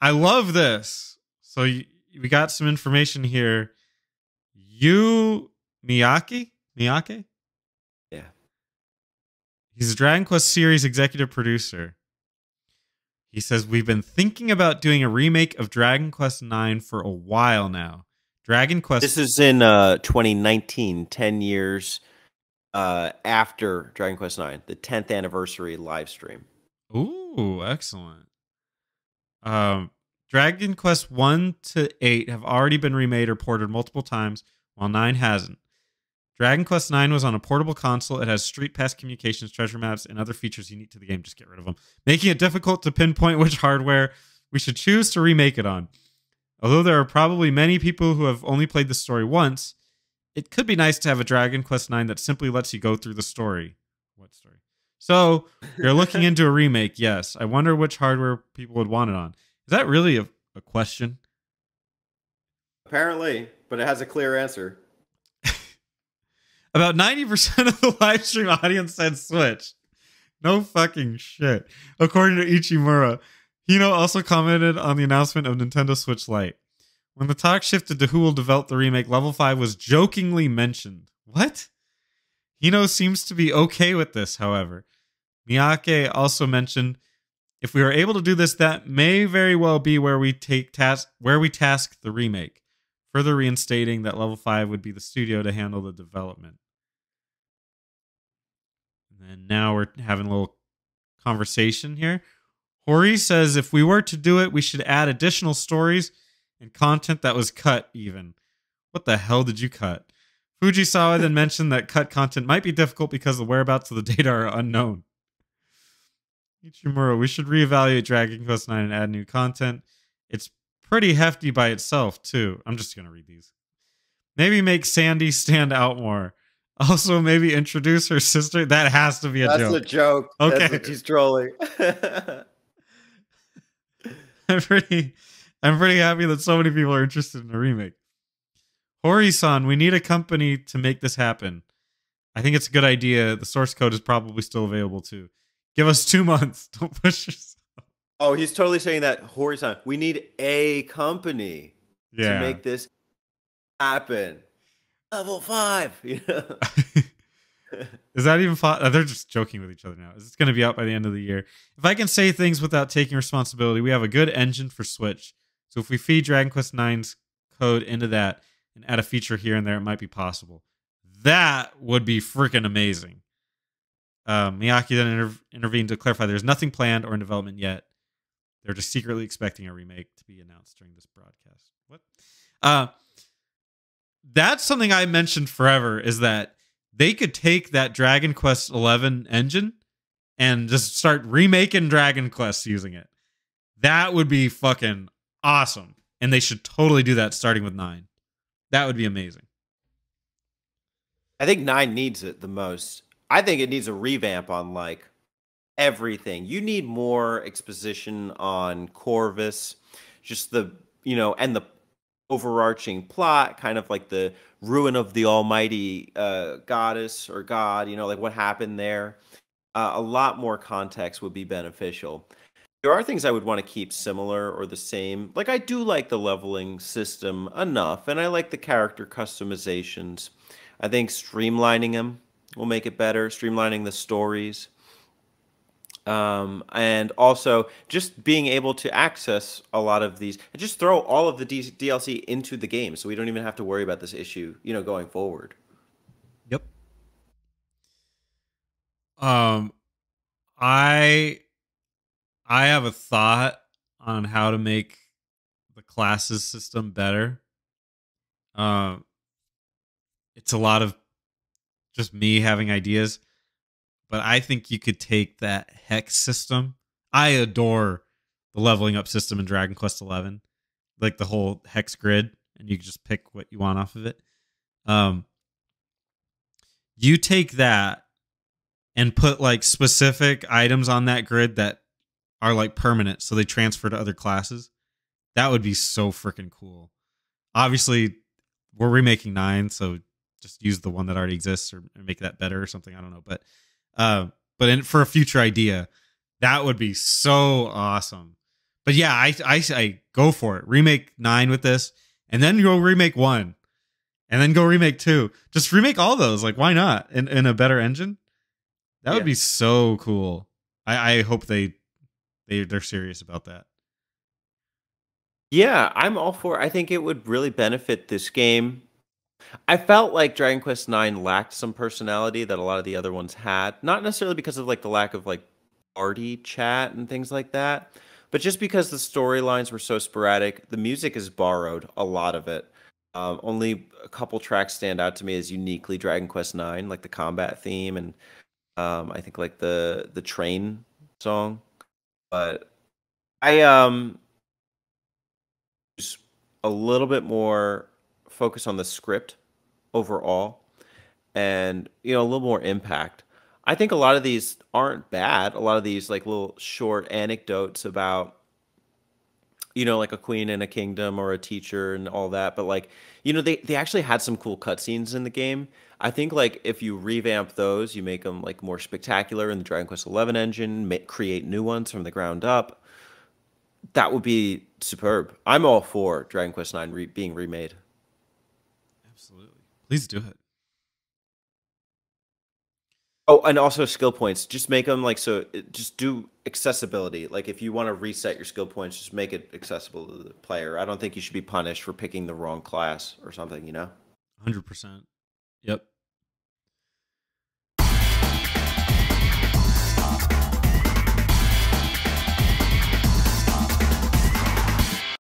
I love this. So y- we got some information here. Yuu Miyake? Miyake? Yeah. He's a Dragon Quest series executive producer. He says we've been thinking about doing a remake of Dragon Quest 9 for a while now. Dragon Quest This is in uh, 2019, 10 years uh, after Dragon Quest IX, the 10th anniversary live stream. Ooh, excellent. Um, Dragon Quest 1 to 8 have already been remade or ported multiple times, while 9 hasn't. Dragon Quest 9 was on a portable console. It has Street Pass communications, treasure maps, and other features unique to the game. Just get rid of them, making it difficult to pinpoint which hardware we should choose to remake it on. Although there are probably many people who have only played the story once, it could be nice to have a Dragon Quest 9 that simply lets you go through the story. What story? So you're looking into a remake, yes. I wonder which hardware people would want it on. Is that really a, a question? Apparently, but it has a clear answer. About 90% of the live stream audience said Switch. No fucking shit. According to Ichimura, Hino also commented on the announcement of Nintendo Switch Lite. When the talk shifted to who will develop the remake, Level 5 was jokingly mentioned. What? Hino seems to be okay with this, however. Miyake also mentioned if we are able to do this, that may very well be where we take task where we task the remake, further reinstating that level five would be the studio to handle the development. And now we're having a little conversation here. Hori says if we were to do it, we should add additional stories and content that was cut, even. What the hell did you cut? Fujisawa then mentioned that cut content might be difficult because the whereabouts of the data are unknown. Ichimura, we should reevaluate Dragon Quest 9 and add new content. It's pretty hefty by itself, too. I'm just going to read these. Maybe make Sandy stand out more. Also, maybe introduce her sister. That has to be a That's joke. That's a joke. Okay. That's what she's trolling. I'm pretty I'm pretty happy that so many people are interested in a remake. Hori-san, we need a company to make this happen. I think it's a good idea. The source code is probably still available too. Give us two months. Don't push yourself. oh, he's totally saying that Hori-san. We need a company Yeah. to make this happen. Level five. You know? Is that even fun? Uh, they're just joking with each other now. Is it going to be out by the end of the year? If I can say things without taking responsibility, we have a good engine for Switch. So if we feed Dragon Quest IX's code into that and add a feature here and there, it might be possible. That would be freaking amazing. Um, Miyake then inter- intervened to clarify there's nothing planned or in development yet. They're just secretly expecting a remake to be announced during this broadcast. What? Uh, that's something I mentioned forever is that they could take that Dragon Quest 11 engine and just start remaking Dragon Quest using it. That would be fucking awesome. And they should totally do that starting with 9. That would be amazing. I think nine needs it the most. I think it needs a revamp on like everything. You need more exposition on Corvus, just the you know, and the overarching plot, kind of like the ruin of the almighty uh, goddess or god. You know, like what happened there. Uh, a lot more context would be beneficial. There are things I would want to keep similar or the same. Like I do like the leveling system enough, and I like the character customizations. I think streamlining them will make it better. Streamlining the stories, um, and also just being able to access a lot of these, and just throw all of the D- DLC into the game, so we don't even have to worry about this issue, you know, going forward. Yep. Um I I have a thought on how to make the classes system better. Um it's a lot of just me having ideas, but I think you could take that hex system. I adore the leveling up system in Dragon Quest XI, like the whole hex grid, and you just pick what you want off of it. Um, you take that and put like specific items on that grid that are like permanent, so they transfer to other classes. That would be so freaking cool. Obviously, we're remaking nine, so just use the one that already exists or, make that better or something. I don't know, but uh, but in, for a future idea, that would be so awesome. But yeah, I, I I go for it. Remake nine with this, and then go remake one, and then go remake two. Just remake all those. Like, why not? In in a better engine. That would yeah. be so cool. I, I hope they they they're serious about that. Yeah, I'm all for. I think it would really benefit this game. I felt like Dragon Quest IX lacked some personality that a lot of the other ones had. Not necessarily because of like the lack of like party chat and things like that, but just because the storylines were so sporadic. The music is borrowed, a lot of it. Um, only a couple tracks stand out to me as uniquely Dragon Quest IX, like the combat theme and um, I think like the the train song. But I um a little bit more focus on the script overall and you know a little more impact. I think a lot of these aren't bad. A lot of these like little short anecdotes about you know like a queen in a kingdom or a teacher and all that but like you know they they actually had some cool cutscenes in the game i think like if you revamp those you make them like more spectacular in the dragon quest XI engine make, create new ones from the ground up that would be superb. I'm all for Dragon Quest Nine re- being remade. Absolutely, please do it. Oh, and also skill points. Just make them like so. Uh, just do accessibility. Like if you want to reset your skill points, just make it accessible to the player. I don't think you should be punished for picking the wrong class or something. You know. Hundred percent. Yep.